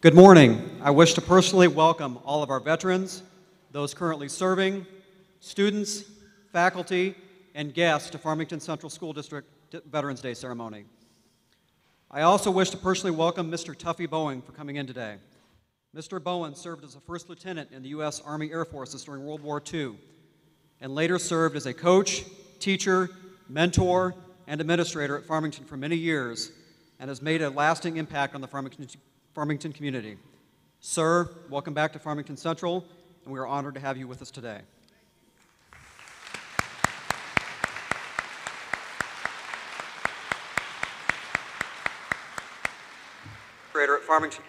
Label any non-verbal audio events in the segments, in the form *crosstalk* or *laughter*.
Good morning. I wish to personally welcome all of our veterans, those currently serving, students, faculty, and guests to Farmington Central School District Veterans Day ceremony. I also wish to personally welcome Mr. Tuffy Bowen for coming in today. Mr. Bowen served as a first lieutenant in the U.S. Army Air Forces during World War II and later served as a coach, teacher, mentor, and administrator at Farmington for many years and has made a lasting impact on the Farmington, Farmington community. Sir, welcome back to Farmington Central, and we are honored to have you with us today. at Farmington.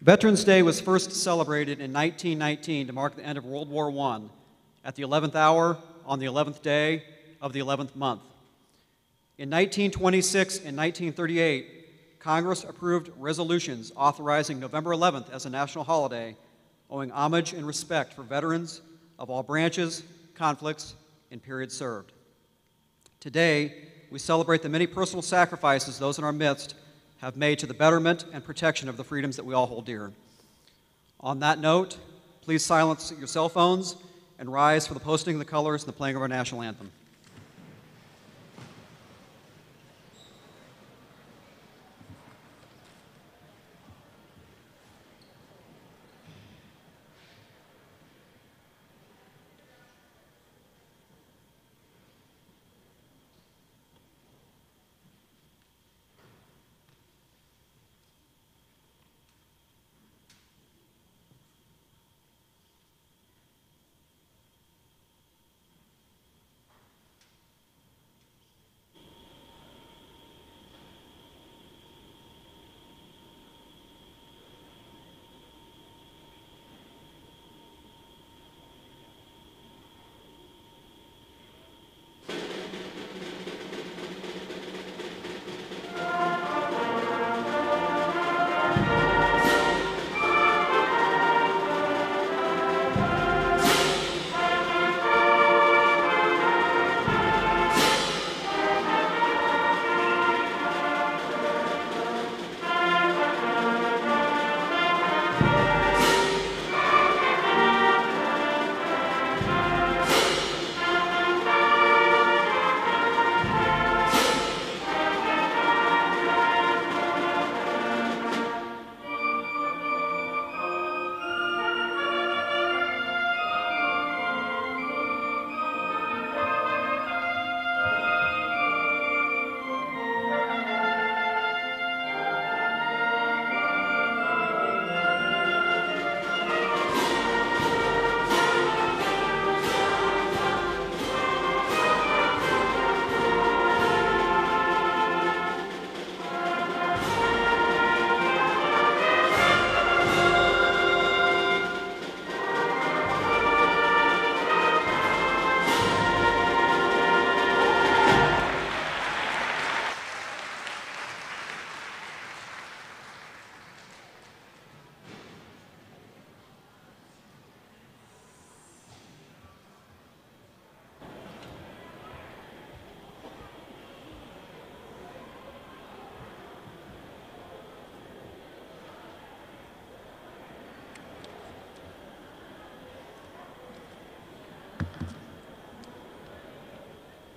Veterans Day was first celebrated in 1919 to mark the end of World War I at the 11th hour on the 11th day of the 11th month. In 1926 and 1938, Congress approved resolutions authorizing November 11th as a national holiday, owing homage and respect for veterans of all branches, conflicts, and periods served. Today, we celebrate the many personal sacrifices those in our midst have made to the betterment and protection of the freedoms that we all hold dear. On that note, please silence your cell phones and rise for the posting of the colors and the playing of our national anthem.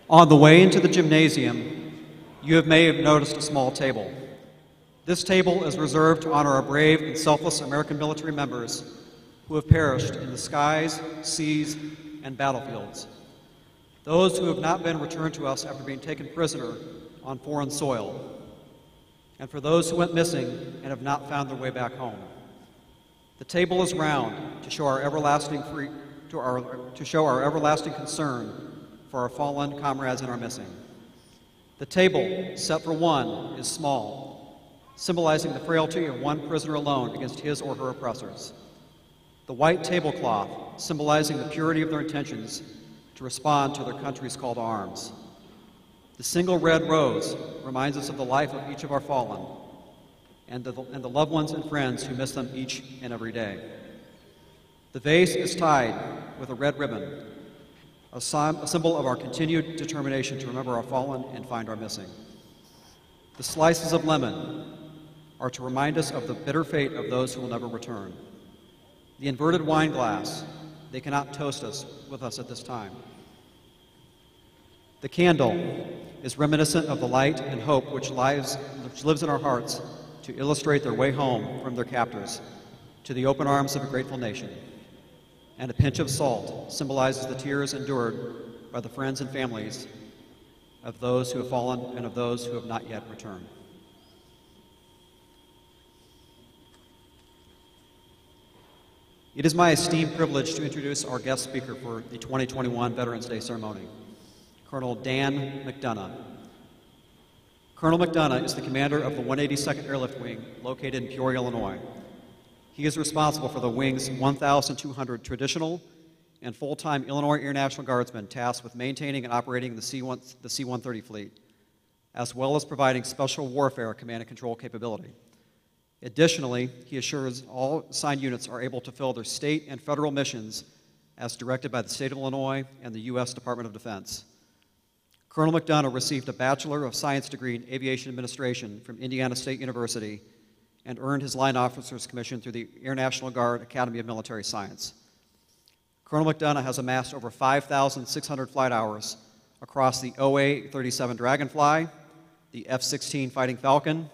On the way into the gymnasium, you may have noticed a small table. This table is reserved to honor our brave and selfless American military members who have perished in the skies, seas, and battlefields. Those who have not been returned to us after being taken prisoner on foreign soil. And for those who went missing and have not found their way back home. The table is round to show our everlasting free, to, our, to show our everlasting concern for our fallen comrades and our missing. The table, set for one, is small, symbolizing the frailty of one prisoner alone against his or her oppressors. The white tablecloth, symbolizing the purity of their intentions to respond to their country's call to arms. The single red rose reminds us of the life of each of our fallen and the, and the loved ones and friends who miss them each and every day. The vase is tied with a red ribbon a, symbol of our continued determination to remember our fallen and find our missing. The slices of lemon are to remind us of the bitter fate of those who will never return. The inverted wine glass, they cannot toast us with us at this time. The candle is reminiscent of the light and hope which, lies, which lives in our hearts to illustrate their way home from their captors to the open arms of a grateful nation. And a pinch of salt symbolizes the tears endured by the friends and families of those who have fallen and of those who have not yet returned. It is my esteemed privilege to introduce our guest speaker for the 2021 Veterans Day ceremony, Colonel Dan McDonough. Colonel McDonough is the commander of the 182nd Airlift Wing located in Peoria, Illinois. He is responsible for the Wing's 1,200 traditional and full-time Illinois Air National Guardsmen tasked with maintaining and operating the C-1, the C-130 fleet, as well as providing special warfare command and control capability. Additionally, he assures all assigned units are able to fill their state and federal missions as directed by the state of Illinois and the U.S. Department of Defense. Colonel McDonough received a Bachelor of Science degree in Aviation Administration from Indiana State University and earned his Line Officer's Commission through the Air National Guard Academy of Military Science. Colonel McDonough has amassed over 5,600 flight hours across the OA 37 Dragonfly, the F 16 Fighting Falcon,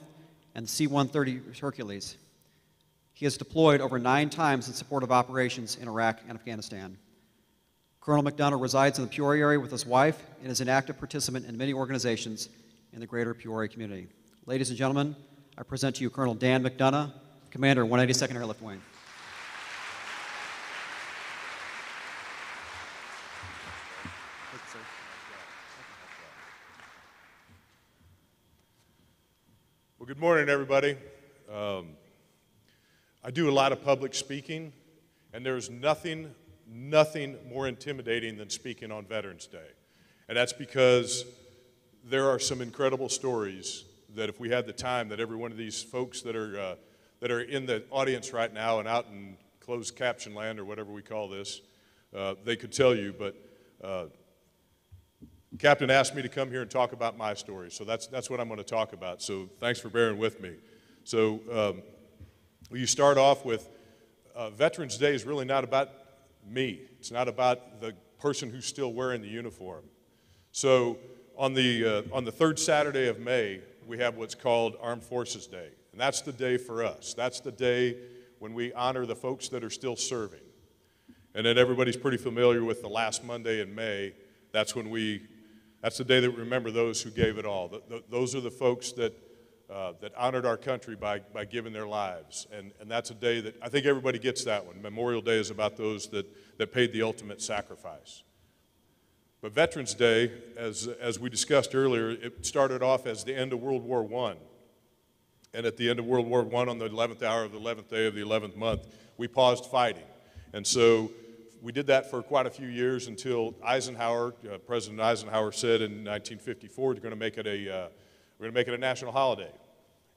and C 130 Hercules. He has deployed over nine times in support of operations in Iraq and Afghanistan. Colonel McDonough resides in the Peoria area with his wife and is an active participant in many organizations in the greater Peoria community. Ladies and gentlemen, I present to you Colonel Dan McDonough, Commander, 182nd Airlift Wing. Well, good morning, everybody. Um, I do a lot of public speaking, and there's nothing, nothing more intimidating than speaking on Veterans Day. And that's because there are some incredible stories that if we had the time that every one of these folks that are, uh, that are in the audience right now and out in closed caption land or whatever we call this, uh, they could tell you, but uh, Captain asked me to come here and talk about my story, so that's, that's what I'm going to talk about. So thanks for bearing with me. So um, you start off with uh, Veterans Day is really not about me. It's not about the person who's still wearing the uniform. So on the, uh, on the third Saturday of May, we have what's called Armed Forces Day. And that's the day for us. That's the day when we honor the folks that are still serving. And then everybody's pretty familiar with the last Monday in May. That's when we, that's the day that we remember those who gave it all. The, the, those are the folks that, uh, that honored our country by, by giving their lives. And, and that's a day that I think everybody gets that one. Memorial Day is about those that, that paid the ultimate sacrifice. But Veterans Day, as, as we discussed earlier, it started off as the end of World War I. And at the end of World War I, on the 11th hour of the 11th day of the 11th month, we paused fighting. And so we did that for quite a few years until Eisenhower, uh, President Eisenhower said in 1954, we're going to make it a, uh, we're going to make it a national holiday.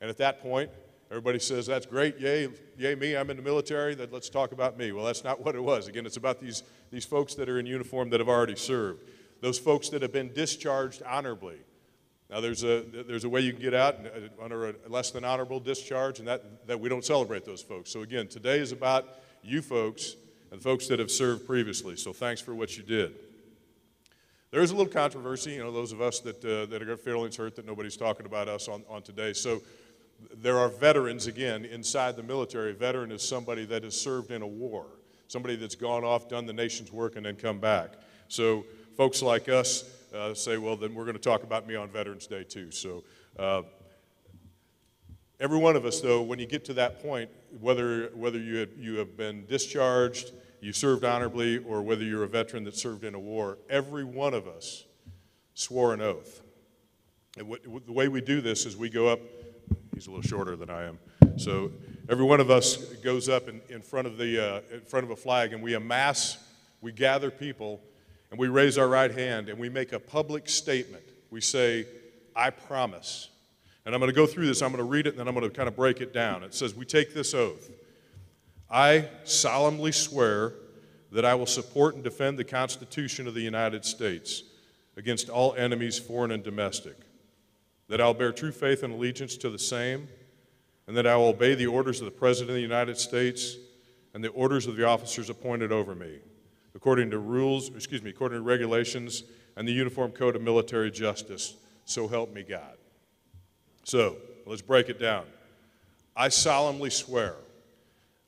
And at that point, everybody says, that's great, yay, yay me, I'm in the military, let's talk about me. Well, that's not *laughs* what it was. Again, it's about these, these folks that are in uniform that have already served those folks that have been discharged honorably. Now, there's a, there's a way you can get out uh, under a less than honorable discharge, and that, that we don't celebrate those folks. So, again, today is about you folks and folks that have served previously. So, thanks for what you did. There is a little controversy, you know, those of us that, uh, that are feelings hurt that nobody's talking about us on, on today. So, there are veterans, again, inside the military. A veteran is somebody that has served in a war, somebody that's gone off, done the nation's work, and then come back. So, folks like us uh, say, well, then we're going to talk about me on Veterans Day too. So uh, every one of us, though, when you get to that point, whether, whether you, have, you have been discharged, you served honorably, or whether you're a veteran that served in a war, every one of us swore an oath. And what, the way we do this is we go up, he's a little shorter than I am, so every one of us goes up in, in front of the uh, in front of a flag and we amass, we gather people and we raise our right hand and we make a public statement. We say, I promise. And I'm going to go through this, I'm going to read it, and then I'm going to kind of break it down. It says, We take this oath. I solemnly swear that I will support and defend the Constitution of the United States against all enemies, foreign and domestic, that I'll bear true faith and allegiance to the same, and that I will obey the orders of the President of the United States and the orders of the officers appointed over me, according to rules, excuse me, according to regulations and the Uniform Code of Military Justice. So help me God. So let's break it down. I solemnly swear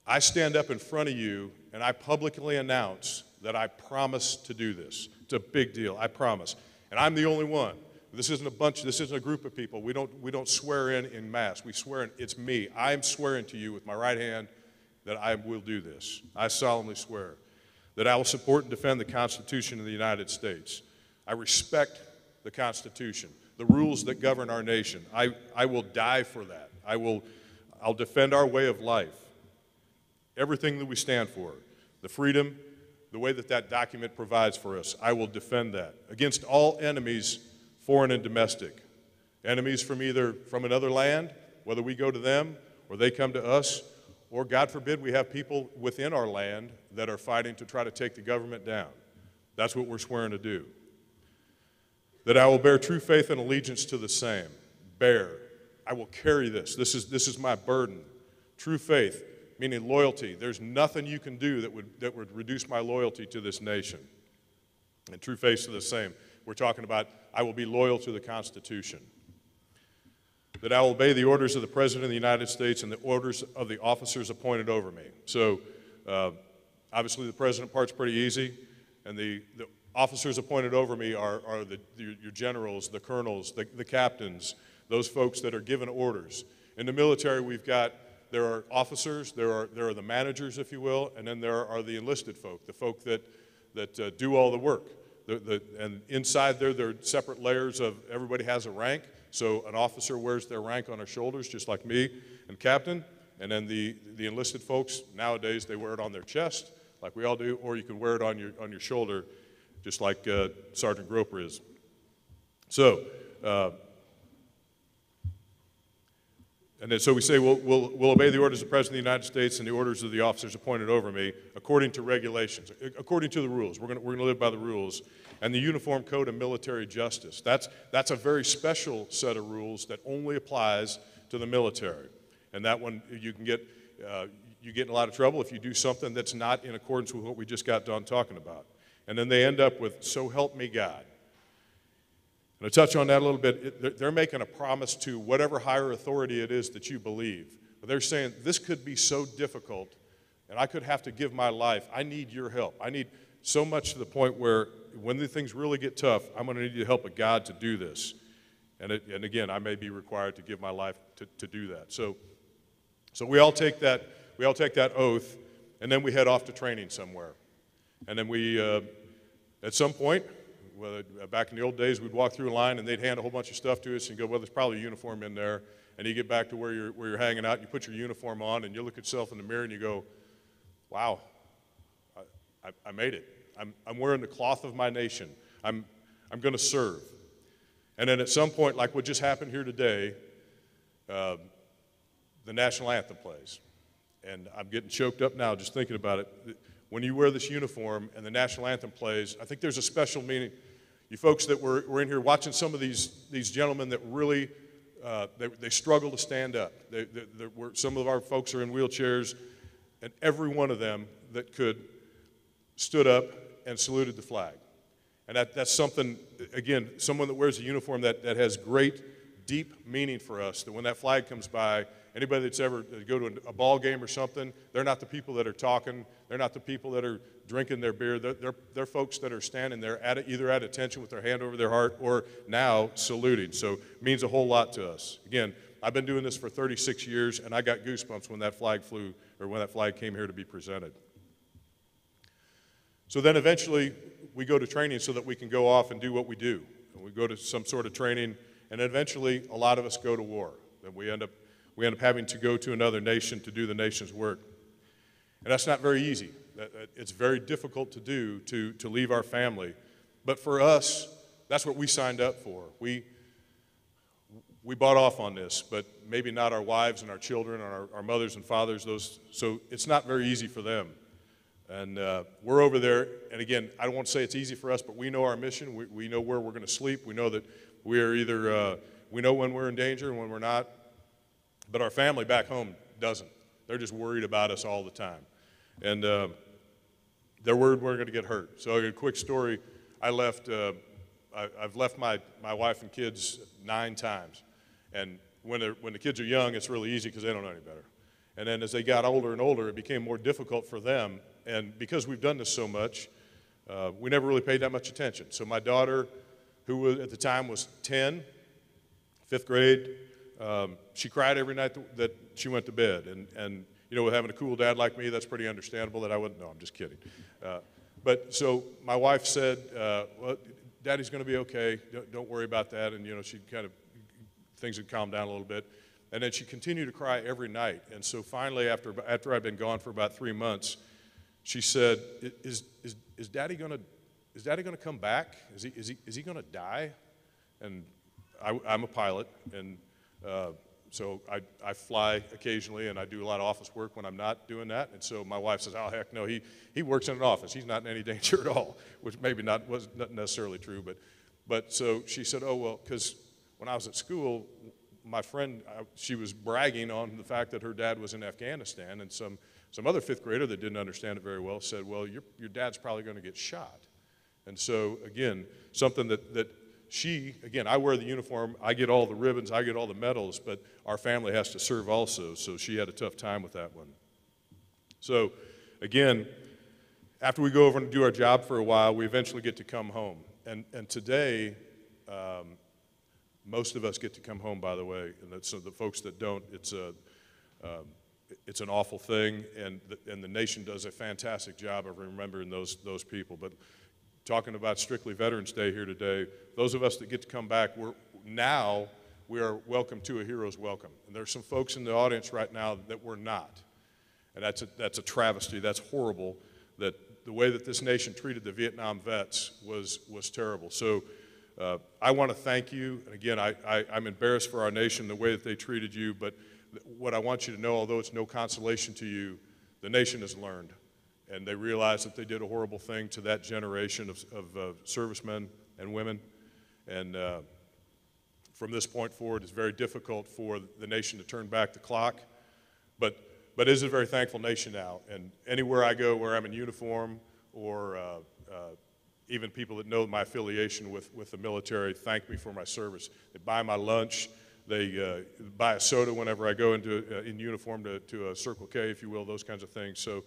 I stand up in front of you and I publicly announce that I promise to do this. It's a big deal. I promise. And I'm the only one. This isn't a bunch, this isn't a group of people. We don't, we don't swear in in mass. We swear in, it's me. I'm swearing to you with my right hand that I will do this. I solemnly swear that I will support and defend the Constitution of the United States. I respect the Constitution, the rules that govern our nation. I, I will die for that. I will, I'll defend our way of life, everything that we stand for, the freedom, the way that that document provides for us. I will defend that against all enemies foreign and domestic. Enemies from either from another land, whether we go to them or they come to us, or God forbid we have people within our land that are fighting to try to take the government down. That's what we're swearing to do. That I will bear true faith and allegiance to the same. Bear. I will carry this. This is, this is my burden. True faith, meaning loyalty. There's nothing you can do that would, that would reduce my loyalty to this nation. And true faith to the same. We're talking about I will be loyal to the Constitution. That I will obey the orders of the President of the United States and the orders of the officers appointed over me. So, uh, obviously, the President part's pretty easy, and the, the officers appointed over me are, are the, the, your generals, the colonels, the, the captains, those folks that are given orders. In the military, we've got there are officers, there are, there are the managers, if you will, and then there are the enlisted folk, the folk that, that uh, do all the work. The, the, and inside there, there are separate layers of everybody has a rank. So an officer wears their rank on their shoulders, just like me and captain. And then the, the enlisted folks, nowadays, they wear it on their chest, like we all do, or you can wear it on your, on your shoulder, just like uh, Sergeant Groper is. So, uh, and then, so we say, we'll, we'll, we'll obey the orders of the President of the United States and the orders of the officers appointed over me according to regulations, according to the rules. We're going we're to live by the rules. And the Uniform Code of Military Justice. That's, that's a very special set of rules that only applies to the military. And that one, you can get, uh, you get in a lot of trouble if you do something that's not in accordance with what we just got done talking about. And then they end up with, so help me God. And I touch on that a little bit. They're making a promise to whatever higher authority it is that you believe. But they're saying, this could be so difficult, and I could have to give my life. I need your help. I need so much to the point where when the things really get tough, I'm going to need the help of God to do this. And, it, and again, I may be required to give my life to, to do that. So, so we all take that we all take that oath, and then we head off to training somewhere. And then we, uh, at some point, uh, back in the old days, we'd walk through a line and they'd hand a whole bunch of stuff to us and go, well, there's probably a uniform in there. And you get back to where you're, where you're hanging out, and you put your uniform on, and you look at yourself in the mirror and you go, wow, I, I, I made it. I'm, I'm wearing the cloth of my nation. I'm, I'm going to serve. And then at some point, like what just happened here today, uh, the national anthem plays. And I'm getting choked up now just thinking about it. When you wear this uniform and the national anthem plays, I think there's a special meaning you folks that were, were in here watching some of these, these gentlemen that really, uh, they, they struggle to stand up. They, they, they were, some of our folks are in wheelchairs, and every one of them that could stood up and saluted the flag. And that, that's something, again, someone that wears a uniform that, that has great, deep meaning for us, that when that flag comes by, anybody that's ever uh, go to a ball game or something, they're not the people that are talking. They're not the people that are drinking their beer. They're, they're, they're folks that are standing there at, either at attention with their hand over their heart or now saluting. So it means a whole lot to us. Again, I've been doing this for 36 years, and I got goosebumps when that flag flew or when that flag came here to be presented. So then eventually we go to training so that we can go off and do what we do. And we go to some sort of training, and eventually a lot of us go to war. And we end up we end up having to go to another nation to do the nation's work. And that's not very easy. It's very difficult to do to, to leave our family. But for us, that's what we signed up for. We, we bought off on this, but maybe not our wives and our children and our, our mothers and fathers. Those, so it's not very easy for them. And uh, we're over there, and again, I don't want to say it's easy for us, but we know our mission. We, we know where we're going to sleep. We know that we are either, uh, we know when we're in danger and when we're not. But our family back home doesn't. They're just worried about us all the time. And uh, they're worried we're going to get hurt. So, a quick story I left, uh, I, have left my, my wife and kids nine times. And when, when the kids are young, it's really easy because they don't know any better. And then as they got older and older, it became more difficult for them. And because we've done this so much, uh, we never really paid that much attention. So my daughter, who was, at the time was 10, fifth grade, um, she cried every night that she went to bed. And, and, you know, with having a cool dad like me, that's pretty understandable that I wouldn't. No, I'm just kidding. Uh, but so my wife said, uh, well, Daddy's going to be okay. Don't, don't worry about that. And, you know, she kind of, things had calmed down a little bit. And then she continued to cry every night. And so finally, after, after I'd been gone for about three months, she said, Is, is, is Daddy going to is Daddy going to come back? Is he, is he, is he going to die? And I, am a pilot, and uh, so I, I fly occasionally, and I do a lot of office work when I'm not doing that. And so my wife says, "Oh heck, no, he, he works in an office. He's not in any *laughs* danger at all," which maybe not was not necessarily true, but but so she said, "Oh well," because when I was at school, my friend, she was bragging on the fact that her dad was in Afghanistan, and some, some other fifth grader that didn't understand it very well said, Well, your, your dad's probably going to get shot. And so, again, something that, that she, again, I wear the uniform, I get all the ribbons, I get all the medals, but our family has to serve also, so she had a tough time with that one. So, again, after we go over and do our job for a while, we eventually get to come home. And, and today, um, most of us get to come home, by the way, and so the folks that don't, it's a, um, it's an awful thing, and the, and the nation does a fantastic job of remembering those, those people. But talking about strictly Veterans Day here today, those of us that get to come back, we're now we are welcome to a hero's welcome. And there's some folks in the audience right now that we're not. And that's a, that's a travesty. That's horrible. That the way that this nation treated the Vietnam vets was, was terrible. So uh, I want to thank you. And again, I, I, I'm embarrassed for our nation the way that they treated you, but what I want you to know, although it's no consolation to you, the nation has learned. And they realize that they did a horrible thing to that generation of, of uh, servicemen and women. And uh, from this point forward, it's very difficult for the nation to turn back the clock. But, but it is a very thankful nation now. And anywhere I go where I'm in uniform or uh, uh even people that know my affiliation with, with the military thank me for my service. They buy my lunch. They uh, buy a soda whenever I go into uh, in uniform to, to a Circle K, if you will, those kinds of things. So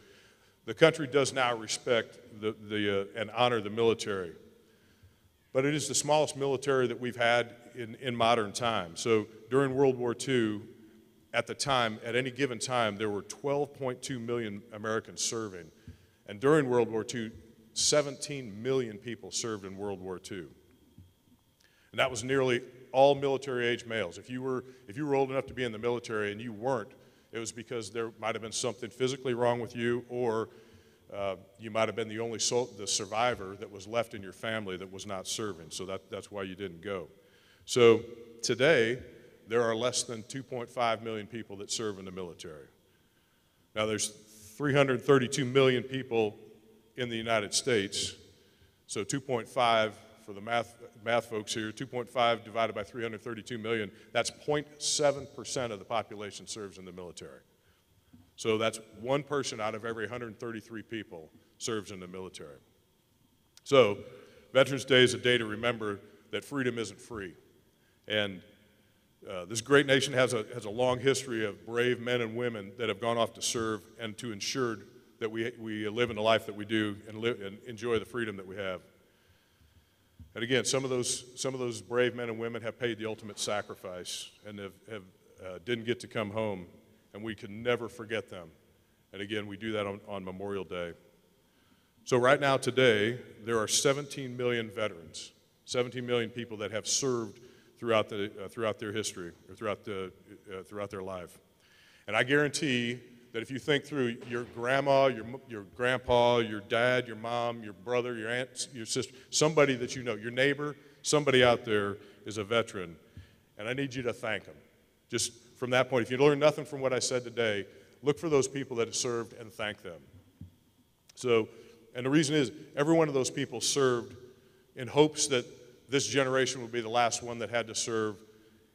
the country does now respect the, the, uh, and honor the military. But it is the smallest military that we've had in, in modern times. So during World War II, at the time, at any given time, there were 12.2 million Americans serving. And during World War II, 17 million people served in World War II. And that was nearly all military age males. If you, were, if you were old enough to be in the military and you weren't, it was because there might have been something physically wrong with you, or uh, you might have been the only sol- the survivor that was left in your family that was not serving. So that, that's why you didn't go. So today, there are less than 2.5 million people that serve in the military. Now, there's 332 million people in the United States. So 2.5 for the math, math folks here, 2.5 divided by 332 million, that's 0.7% of the population serves in the military. So that's one person out of every 133 people serves in the military. So Veterans Day is a day to remember that freedom isn't free. And uh, this great nation has a, has a long history of brave men and women that have gone off to serve and to ensure that we, we live in the life that we do and, live, and enjoy the freedom that we have. And again, some of those, some of those brave men and women have paid the ultimate sacrifice and have, have, uh, didn't get to come home, and we can never forget them. And again, we do that on, on Memorial Day. So, right now, today, there are 17 million veterans, 17 million people that have served throughout, the, uh, throughout their history or throughout, the, uh, throughout their life. And I guarantee that if you think through your grandma, your, your grandpa, your dad, your mom, your brother, your aunt, your sister, somebody that you know, your neighbor, somebody out there is a veteran. And I need you to thank them. Just from that point, if you learn nothing from what I said today, look for those people that have served and thank them. So, and the reason is every one of those people served in hopes that this generation would be the last one that had to serve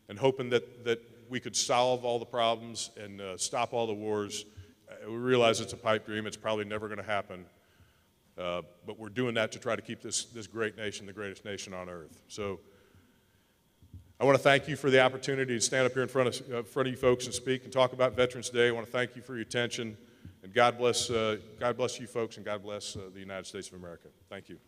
and hoping that, that we could solve all the problems and uh, stop all the wars. Uh, we realize it's a pipe dream. It's probably never going to happen. Uh, but we're doing that to try to keep this, this great nation the greatest nation on earth. So I want to thank you for the opportunity to stand up here in front of, uh, front of you folks and speak and talk about Veterans Day. I want to thank you for your attention. And God bless, uh, God bless you folks and God bless the United States of America. Thank you.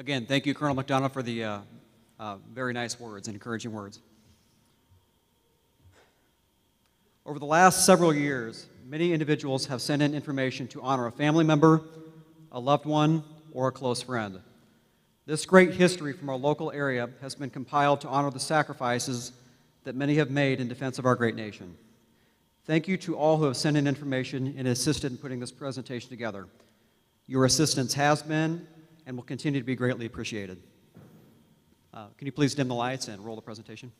Again, thank you, Colonel McDonough, for the uh, uh, very nice words and encouraging words. Over the last several years, many individuals have sent in information to honor a family member, a loved one, or a close friend. This great history from our local area has been compiled to honor the sacrifices that many have made in defense of our great nation. Thank you to all who have sent in information and assisted in putting this presentation together. Your assistance has been and will continue to be greatly appreciated. Uh, can you please dim the lights and roll the presentation?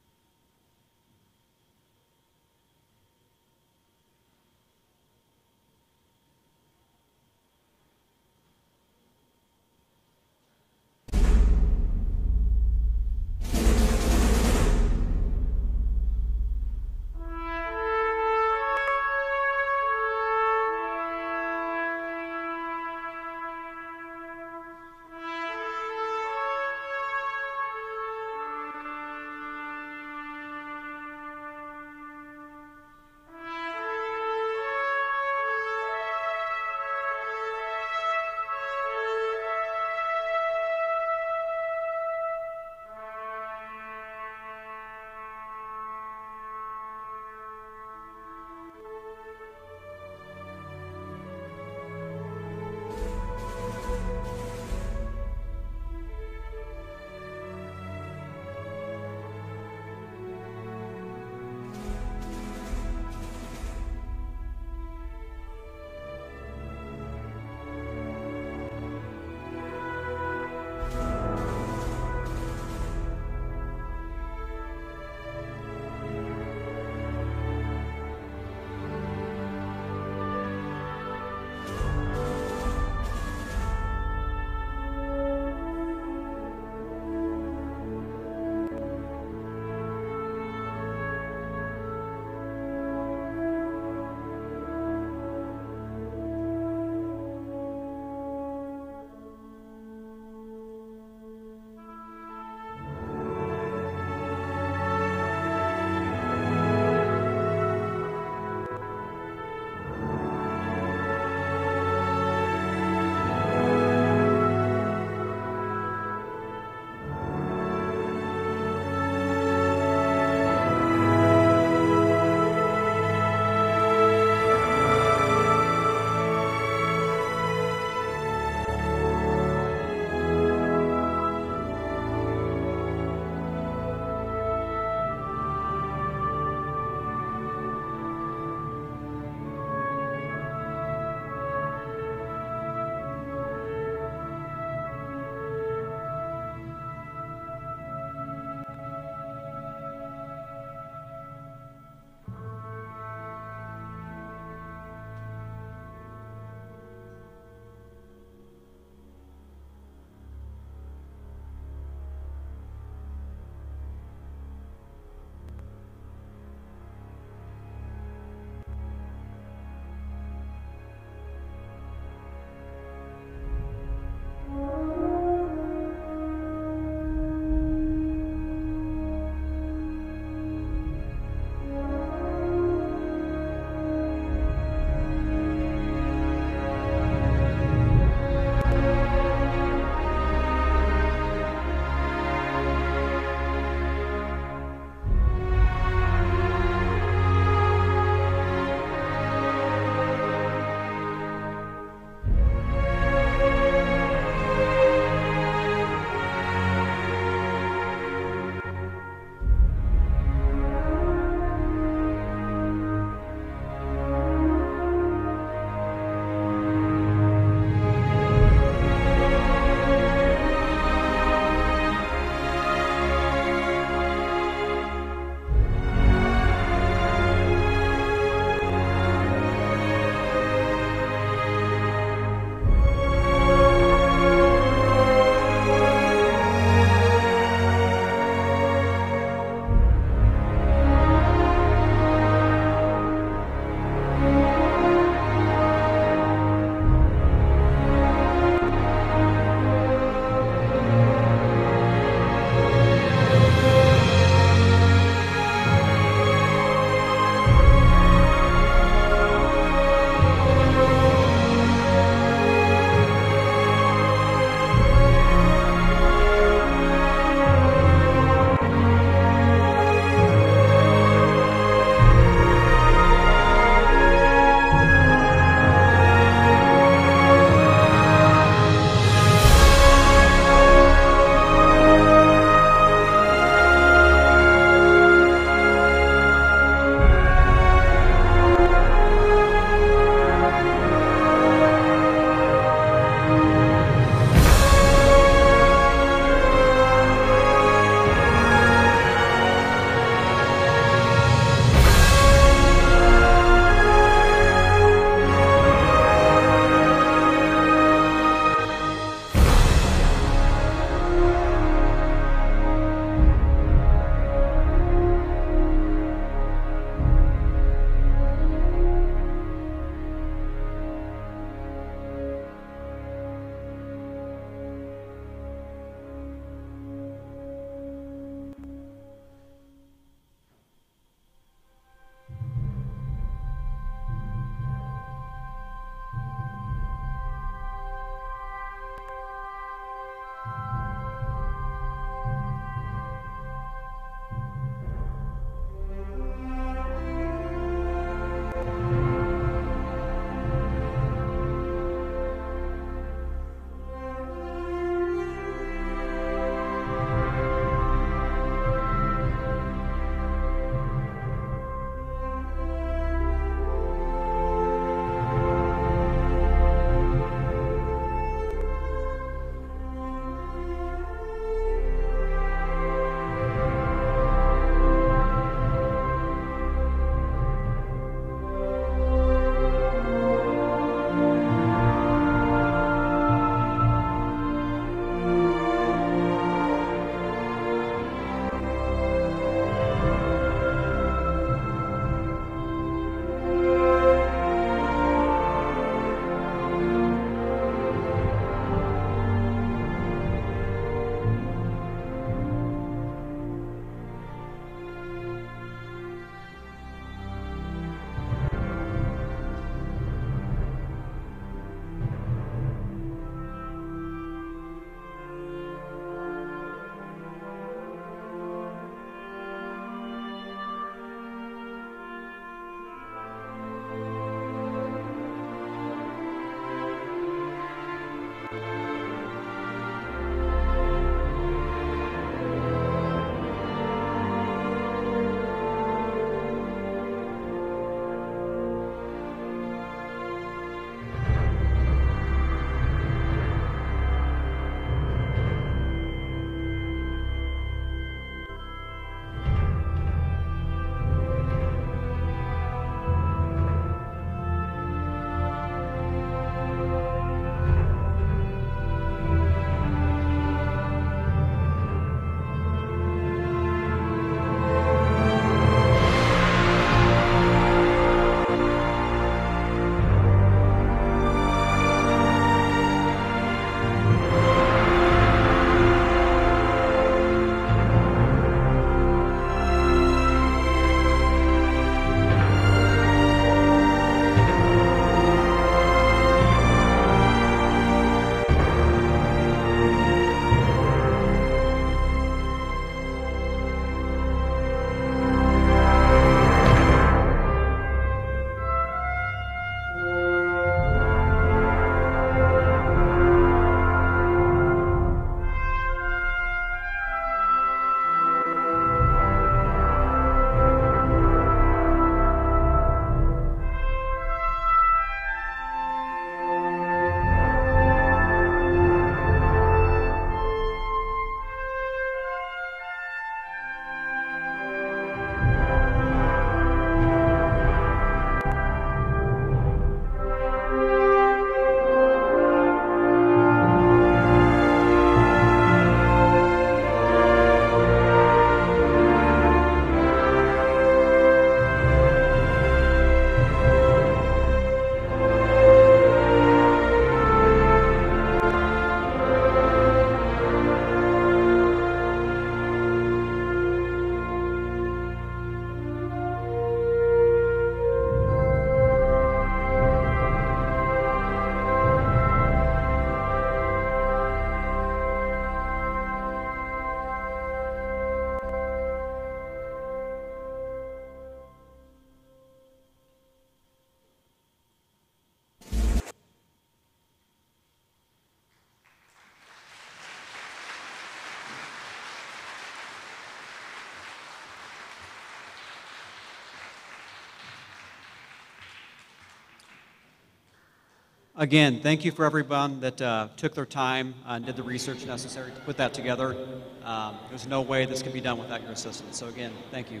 Again, thank you for everyone that uh, took their time and did the research necessary to put that together. Um, there's no way this could be done without your assistance. So, again, thank you.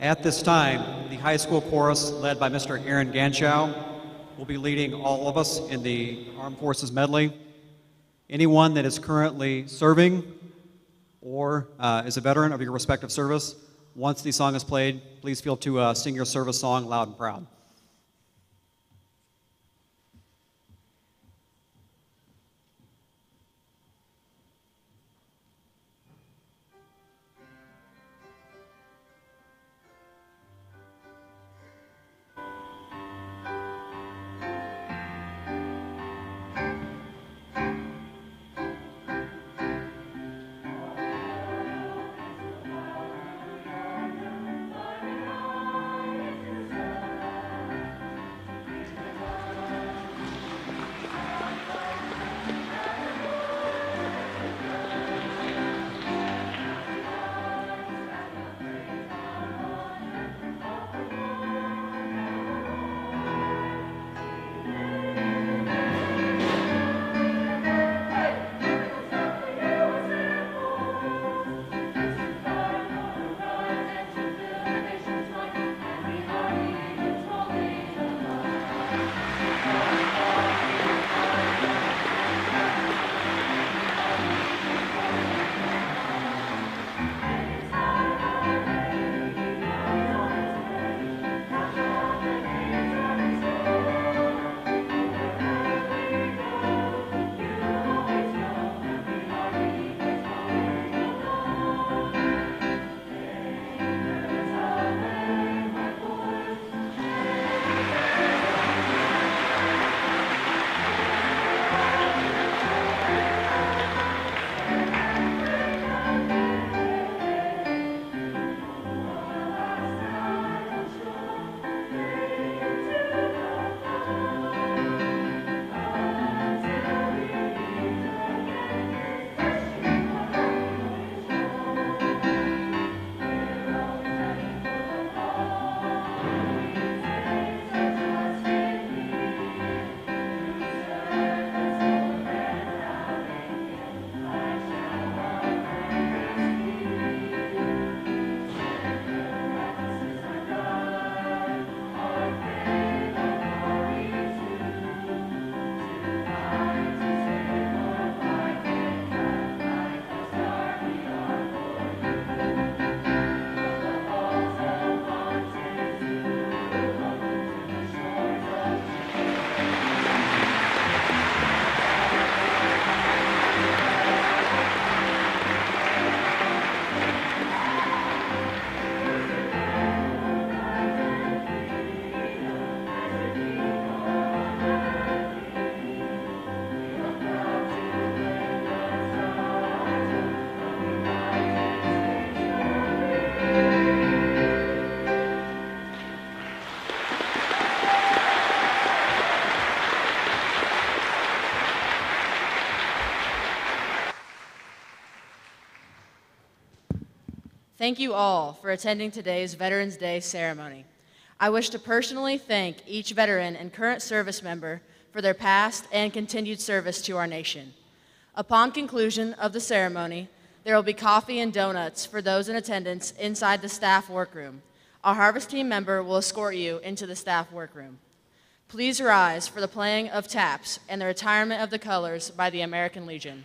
At this time, the high school chorus, led by Mr. Aaron Ganschow, will be leading all of us in the Armed Forces medley. Anyone that is currently serving or uh, is a veteran of your respective service, once the song is played, please feel to uh, sing your service song loud and proud. Thank you all for attending today's Veterans Day ceremony. I wish to personally thank each veteran and current service member for their past and continued service to our nation. Upon conclusion of the ceremony, there will be coffee and donuts for those in attendance inside the staff workroom. Our Harvest Team member will escort you into the staff workroom. Please rise for the playing of taps and the retirement of the colors by the American Legion.